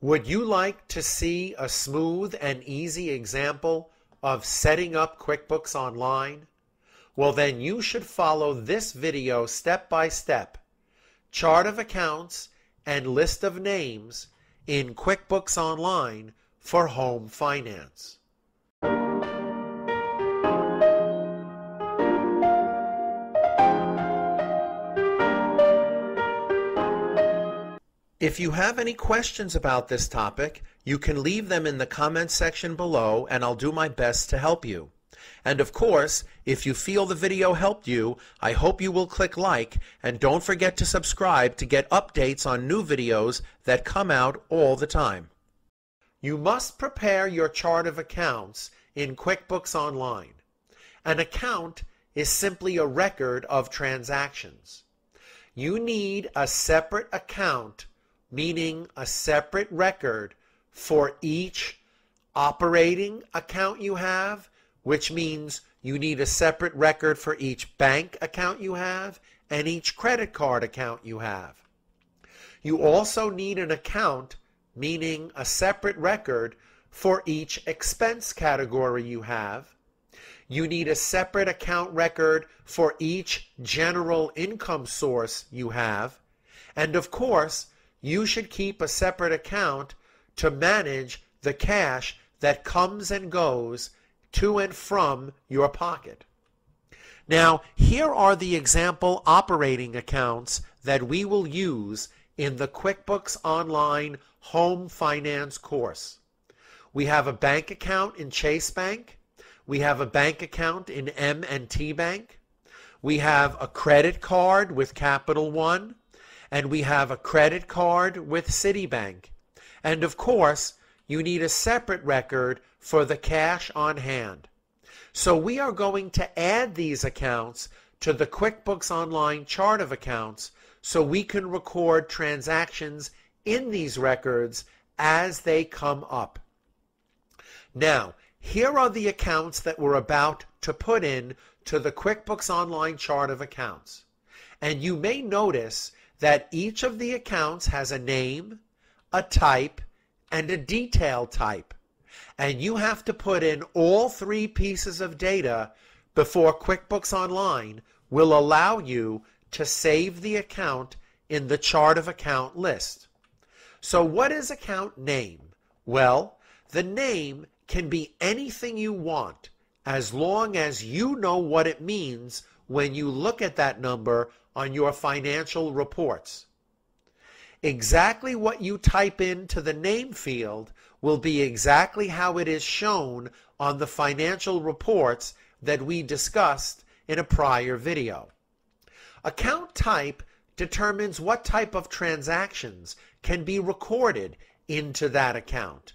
Would you like to see a smooth and easy example of setting up QuickBooks Online? Well, then you should follow this video step by step. Chart of accounts and list of names in QuickBooks Online for home finance. If you have any questions about this topic, you can leave them in the comments section below and I'll do my best to help you. And of course, if you feel the video helped you, I hope you will click like and don't forget to subscribe to get updates on new videos that come out all the time. You must prepare your chart of accounts in QuickBooks Online. An account is simply a record of transactions. You need a separate account meaning a separate record for each operating account you have, which means you need a separate record for each bank account you have and each credit card account you have. You also need an account, meaning a separate record for each expense category you have. You need a separate account record for each general income source you have. And of course, you should keep a separate account to manage the cash that comes and goes to and from your pocket. Now, here are the example operating accounts that we will use in the QuickBooks Online Home Finance course. We have a bank account in Chase Bank. We have a bank account in M&T Bank. We have a credit card with Capital One and we have a credit card with Citibank. And of course, you need a separate record for the cash on hand. So we are going to add these accounts to the QuickBooks Online chart of accounts so we can record transactions in these records as they come up. Now, here are the accounts that we're about to put in to the QuickBooks Online chart of accounts. And you may notice that each of the accounts has a name, a type, and a detail type. And you have to put in all three pieces of data before QuickBooks Online will allow you to save the account in the chart of account list. So what is account name? Well, the name can be anything you want as long as you know what it means when you look at that number on your financial reports. Exactly what you type into the name field will be exactly how it is shown on the financial reports that we discussed in a prior video. Account type determines what type of transactions can be recorded into that account.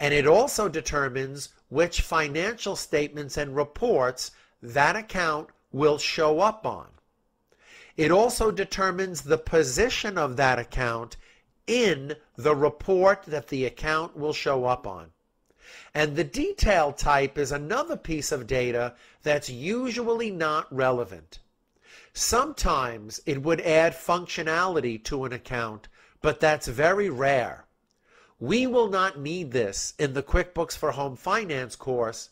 And it also determines which financial statements and reports that account will show up on. It also determines the position of that account in the report that the account will show up on. And the detail type is another piece of data that's usually not relevant. Sometimes it would add functionality to an account, but that's very rare. We will not need this in the QuickBooks for Home Finance course,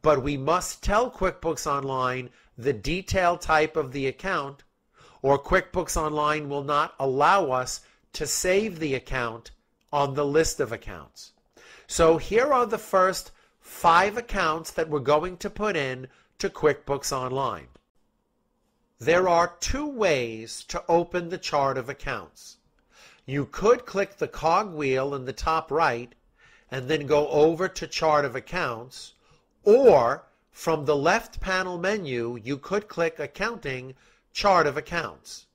but we must tell QuickBooks Online the detail type of the account or QuickBooks Online will not allow us to save the account on the list of accounts. So here are the first five accounts that we're going to put in to QuickBooks Online. There are two ways to open the chart of accounts. You could click the cogwheel in the top right and then go over to chart of accounts or from the left panel menu you could click accounting chart of accounts.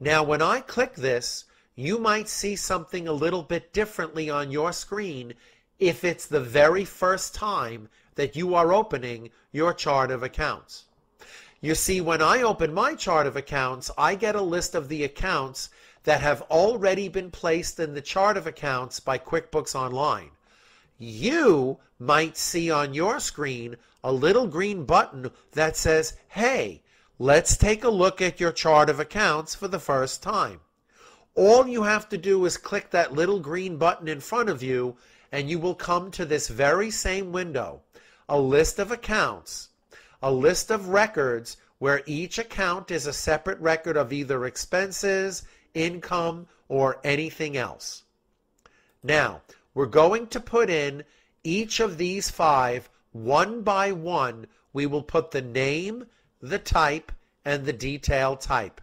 Now, when I click this, you might see something a little bit differently on your screen if it's the very first time that you are opening your chart of accounts. You see, when I open my chart of accounts, I get a list of the accounts that have already been placed in the chart of accounts by QuickBooks Online. You might see on your screen a little green button that says, hey, Let's take a look at your chart of accounts for the first time. All you have to do is click that little green button in front of you and you will come to this very same window, a list of accounts, a list of records where each account is a separate record of either expenses, income, or anything else. Now, we're going to put in each of these five one by one. We will put the name, the type, and the detail type.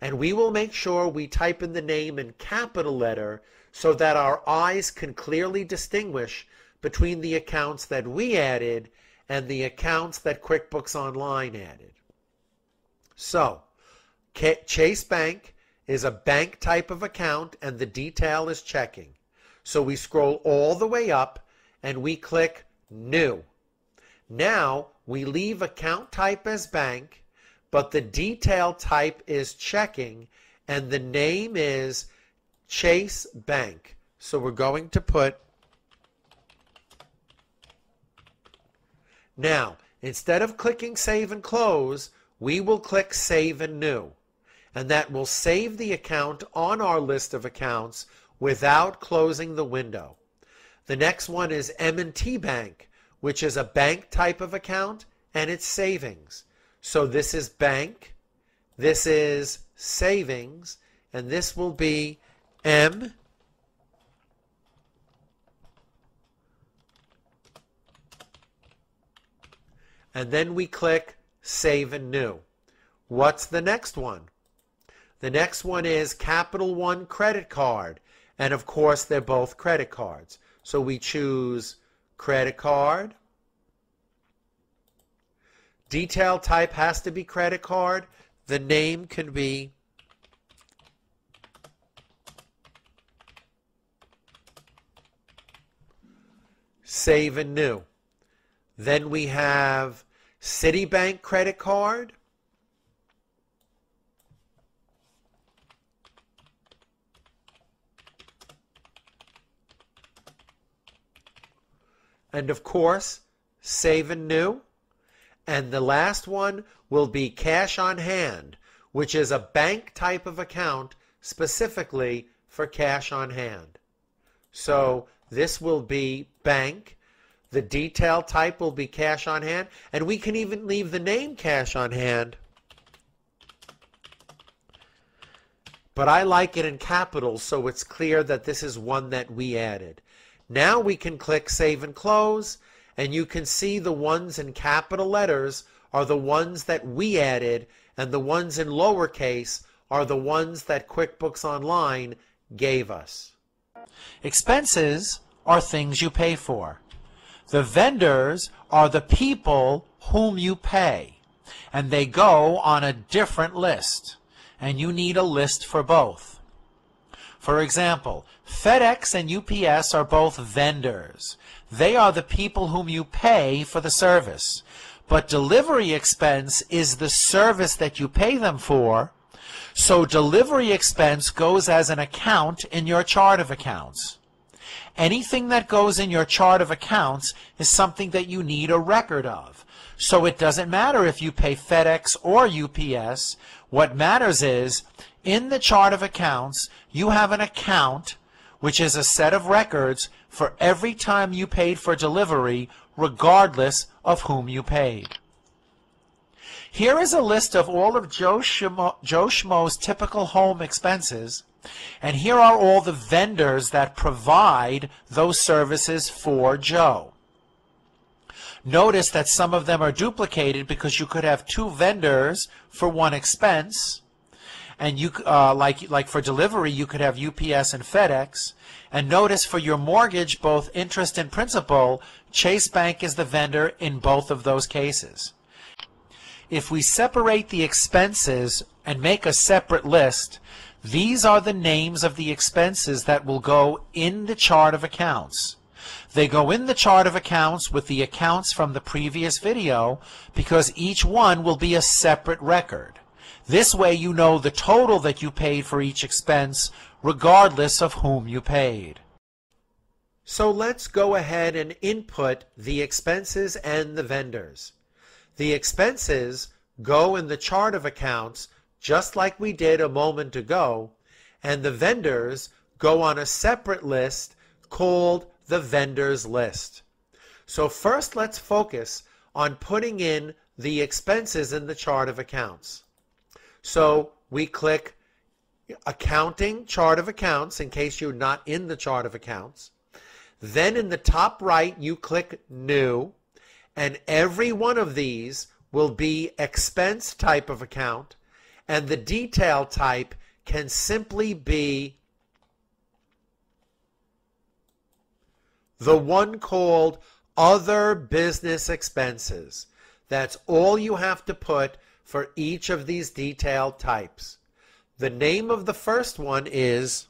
And we will make sure we type in the name in capital letter so that our eyes can clearly distinguish between the accounts that we added and the accounts that QuickBooks Online added. So, Chase Bank is a bank type of account and the detail is checking. So we scroll all the way up and we click New. Now we leave account type as bank, but the detail type is checking and the name is Chase Bank. So we're going to put Now, instead of clicking Save and Close, we will click Save and New. And that will save the account on our list of accounts without closing the window. The next one is M&T Bank, which is a bank type of account and it's savings. So this is bank, this is savings, and this will be M and then we click Save and New. What's the next one? The next one is Capital One Credit Card. And of course, they're both credit cards. So we choose credit card. Detail type has to be credit card. The name can be Save and New. Then we have Citibank credit card. And of course, save and new. And the last one will be cash on hand, which is a bank type of account specifically for cash on hand. So this will be bank. The detail type will be cash on hand. And we can even leave the name cash on hand. But I like it in capitals so it's clear that this is one that we added. Now we can click Save and Close, and you can see the ones in capital letters are the ones that we added, and the ones in lowercase are the ones that QuickBooks Online gave us. Expenses are things you pay for. The vendors are the people whom you pay, and they go on a different list, and you need a list for both. For example, FedEx and UPS are both vendors. They are the people whom you pay for the service. But delivery expense is the service that you pay them for. So delivery expense goes as an account in your chart of accounts. Anything that goes in your chart of accounts is something that you need a record of. So it doesn't matter if you pay FedEx or UPS. What matters is in the chart of accounts, you have an account which is a set of records for every time you paid for delivery, regardless of whom you paid. Here is a list of all of Joe, Schmo, Joe Schmo's typical home expenses, and here are all the vendors that provide those services for Joe. Notice that some of them are duplicated because you could have two vendors for one expense, and you uh, like like for delivery you could have UPS and FedEx. And notice for your mortgage both interest and principal Chase Bank is the vendor in both of those cases. If we separate the expenses and make a separate list these are the names of the expenses that will go in the chart of accounts. They go in the chart of accounts with the accounts from the previous video because each one will be a separate record this way you know the total that you paid for each expense, regardless of whom you paid. So let's go ahead and input the expenses and the vendors. The expenses go in the chart of accounts just like we did a moment ago, and the vendors go on a separate list called the vendors list. So first let's focus on putting in the expenses in the chart of accounts. So we click accounting chart of accounts in case you're not in the chart of accounts. Then in the top right you click new and every one of these will be expense type of account and the detail type can simply be the one called other business expenses. That's all you have to put for each of these detail types. The name of the first one is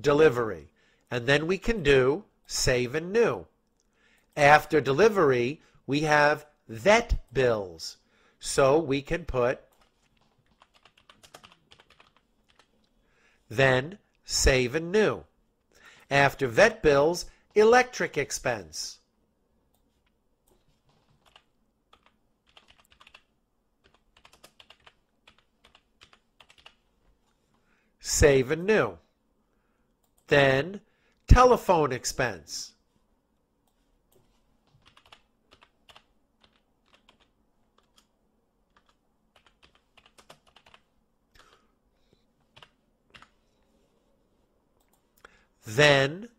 delivery. And then we can do save and new. After delivery, we have vet bills. So we can put then save and new. After vet bills, electric expense. Save and new. Then telephone expense. Then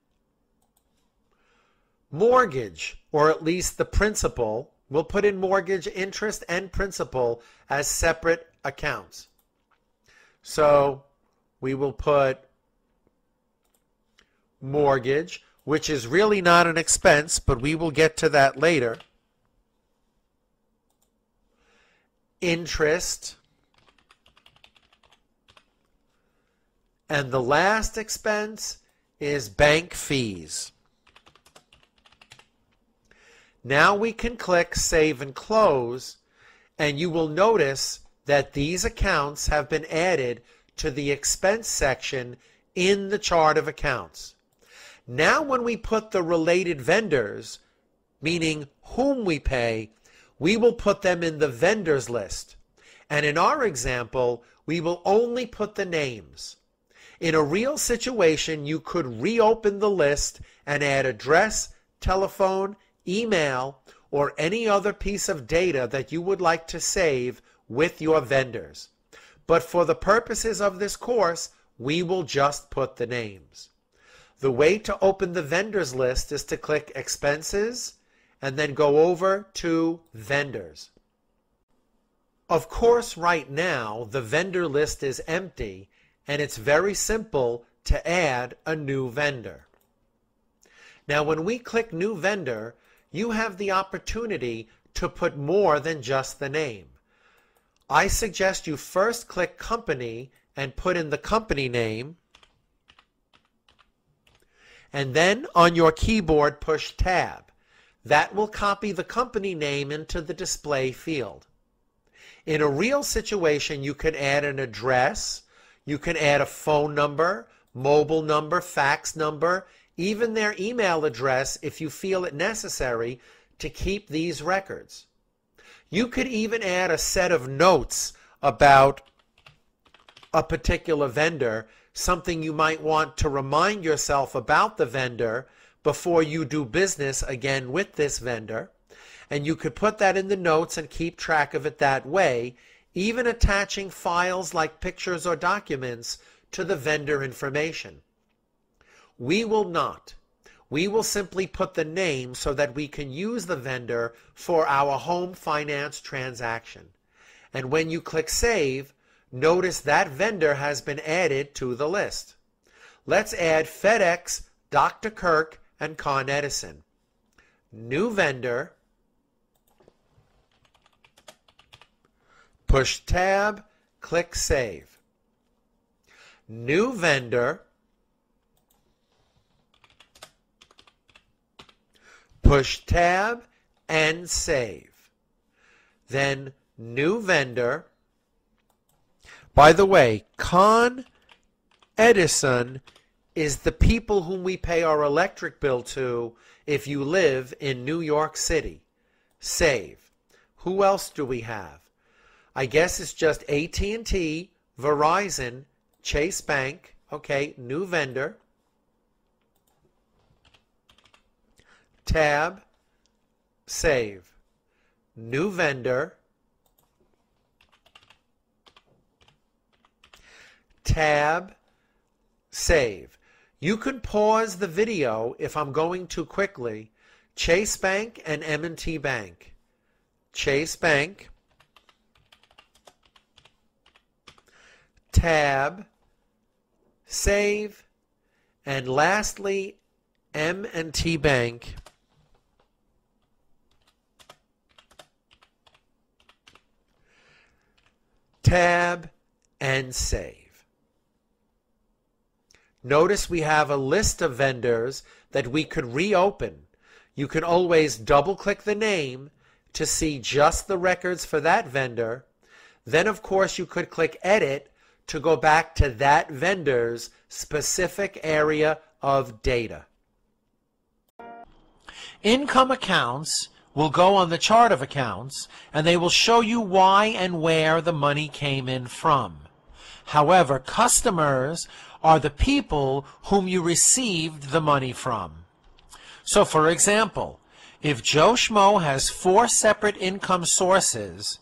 mortgage, or at least the principal, we'll put in mortgage interest and principal as separate accounts. So we will put mortgage, which is really not an expense, but we will get to that later. Interest. And the last expense is bank fees. Now we can click Save and Close, and you will notice that these accounts have been added to the expense section in the chart of accounts. Now when we put the related vendors, meaning whom we pay, we will put them in the vendors list. And in our example, we will only put the names. In a real situation, you could reopen the list and add address, telephone, email, or any other piece of data that you would like to save with your vendors. But for the purposes of this course, we will just put the names. The way to open the vendors list is to click Expenses and then go over to Vendors. Of course, right now, the vendor list is empty and it's very simple to add a new vendor. Now when we click new vendor, you have the opportunity to put more than just the name. I suggest you first click company and put in the company name and then on your keyboard push tab. That will copy the company name into the display field. In a real situation you can add an address you can add a phone number, mobile number, fax number, even their email address if you feel it necessary to keep these records. You could even add a set of notes about a particular vendor, something you might want to remind yourself about the vendor before you do business again with this vendor. And you could put that in the notes and keep track of it that way even attaching files like pictures or documents to the vendor information. We will not. We will simply put the name so that we can use the vendor for our home finance transaction. And when you click Save, notice that vendor has been added to the list. Let's add FedEx, Dr. Kirk, and Con Edison. New vendor, Push Tab, click Save. New vendor. Push Tab and Save. Then New vendor. By the way, Con Edison is the people whom we pay our electric bill to if you live in New York City. Save. Who else do we have? I guess it's just AT&T, Verizon, Chase Bank, okay, new vendor. Tab, save. New vendor. Tab, save. You can pause the video if I'm going too quickly. Chase Bank and M&T Bank. Chase Bank. Tab. Save. And lastly, M&T Bank. Tab and save. Notice we have a list of vendors that we could reopen. You can always double click the name to see just the records for that vendor. Then of course you could click edit to go back to that vendor's specific area of data. Income accounts will go on the chart of accounts and they will show you why and where the money came in from. However, customers are the people whom you received the money from. So for example, if Joe Schmo has four separate income sources,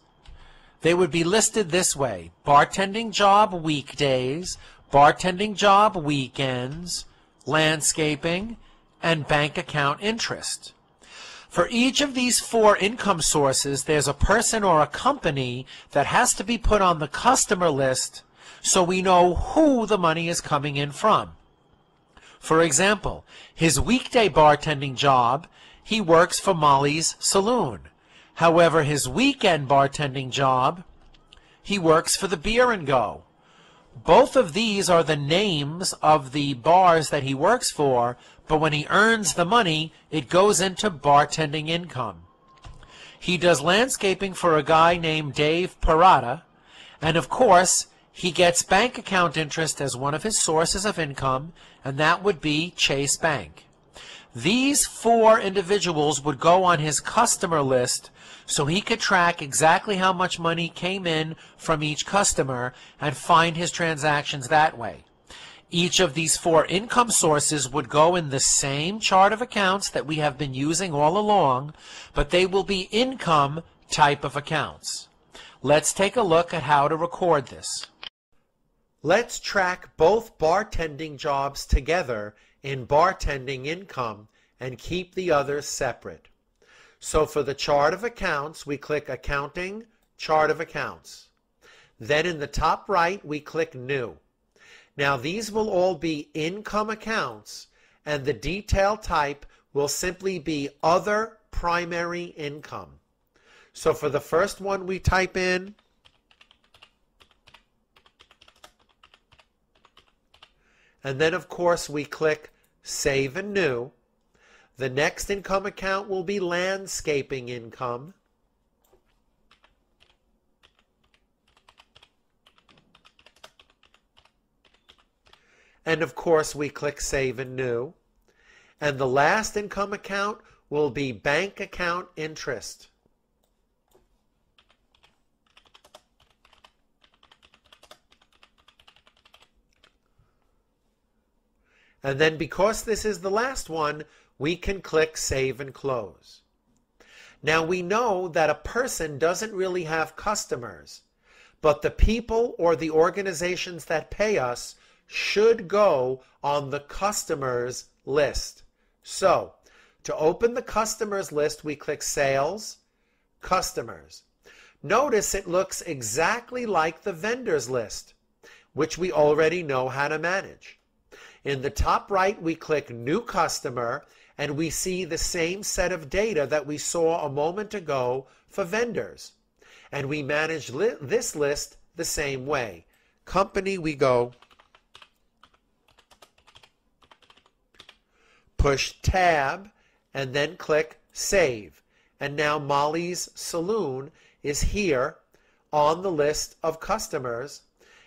they would be listed this way. Bartending job weekdays, bartending job weekends, landscaping, and bank account interest. For each of these four income sources, there's a person or a company that has to be put on the customer list so we know who the money is coming in from. For example, his weekday bartending job, he works for Molly's Saloon. However, his weekend bartending job, he works for the Beer and Go. Both of these are the names of the bars that he works for, but when he earns the money, it goes into bartending income. He does landscaping for a guy named Dave Parada, and of course, he gets bank account interest as one of his sources of income, and that would be Chase Bank. These four individuals would go on his customer list so he could track exactly how much money came in from each customer and find his transactions that way. Each of these four income sources would go in the same chart of accounts that we have been using all along, but they will be income type of accounts. Let's take a look at how to record this. Let's track both bartending jobs together in bartending income and keep the others separate. So for the chart of accounts, we click Accounting, Chart of Accounts. Then in the top right, we click New. Now these will all be income accounts and the detail type will simply be Other Primary Income. So for the first one we type in And then, of course, we click Save and New. The next income account will be landscaping income. And of course, we click Save and New. And the last income account will be bank account interest. And then because this is the last one, we can click Save and Close. Now we know that a person doesn't really have customers, but the people or the organizations that pay us should go on the customers list. So to open the customers list, we click Sales, Customers. Notice it looks exactly like the vendors list, which we already know how to manage. In the top right, we click New Customer, and we see the same set of data that we saw a moment ago for vendors. And we manage li this list the same way. Company, we go push Tab, and then click Save. And now Molly's Saloon is here on the list of customers.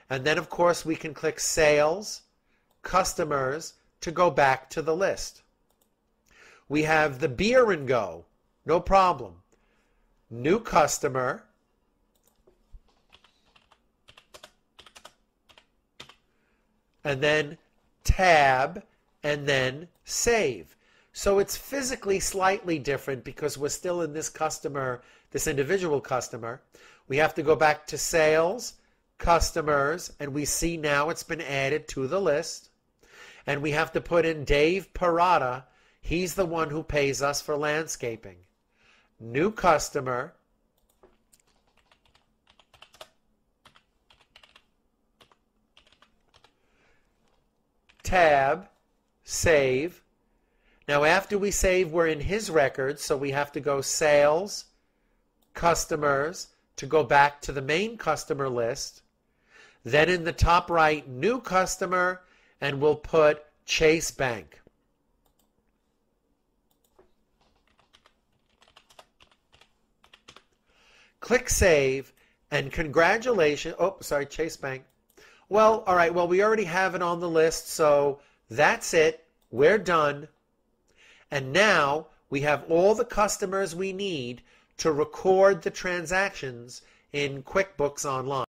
And then, of course, we can click Sales, customers to go back to the list. We have the beer and go, no problem. New customer, and then tab, and then save. So it's physically slightly different because we're still in this customer, this individual customer. We have to go back to sales, customers, and we see now it's been added to the list. And we have to put in Dave Parada. He's the one who pays us for landscaping. New customer. Tab, save. Now after we save, we're in his records, so we have to go sales, customers, to go back to the main customer list. Then in the top right, new customer, and we'll put Chase Bank. Click Save, and congratulations. Oh, sorry, Chase Bank. Well, all right, well, we already have it on the list, so that's it. We're done. And now we have all the customers we need to record the transactions in QuickBooks Online.